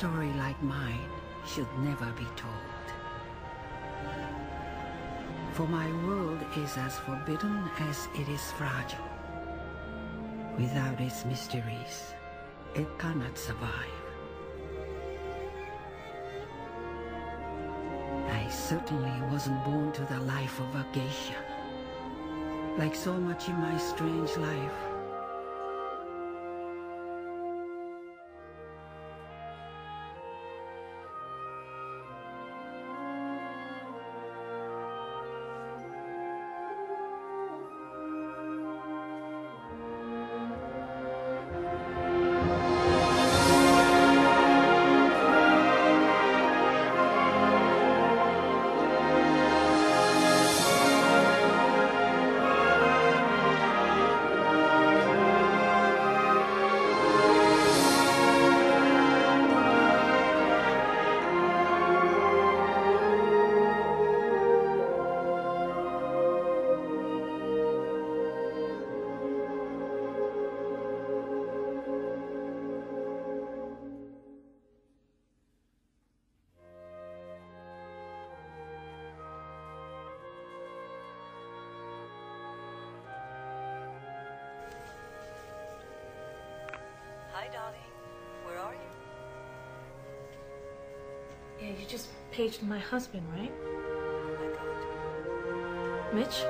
story like mine should never be told. For my world is as forbidden as it is fragile. Without its mysteries, it cannot survive. I certainly wasn't born to the life of a geisha. Like so much in my strange life, Darling. Where are you? Yeah, you just paged my husband, right? Oh my god. Mitch?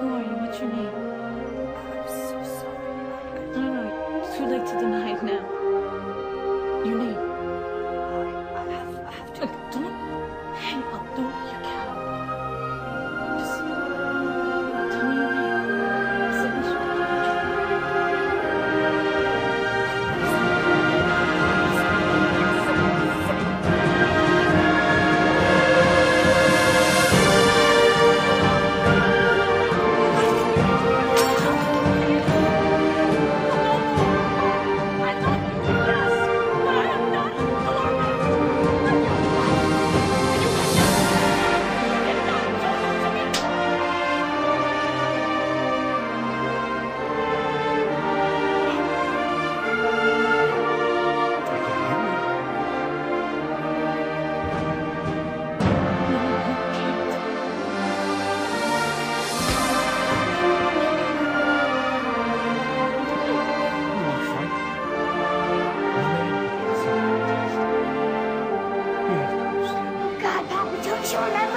Who are you? What's your name? Sure,